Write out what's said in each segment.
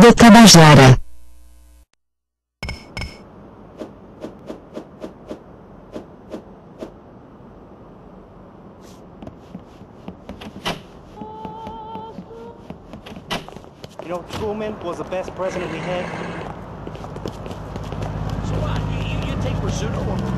da Tabajara You know, Truman was the best president we had. So what? You, you take Rizzuto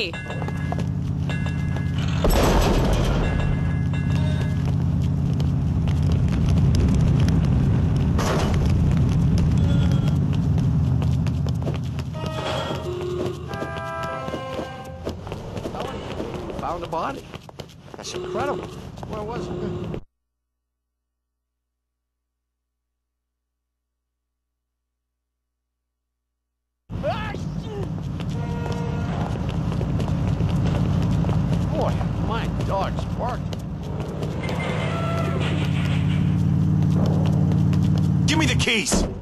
Found a body. That's incredible. Where was it? Give me the keys!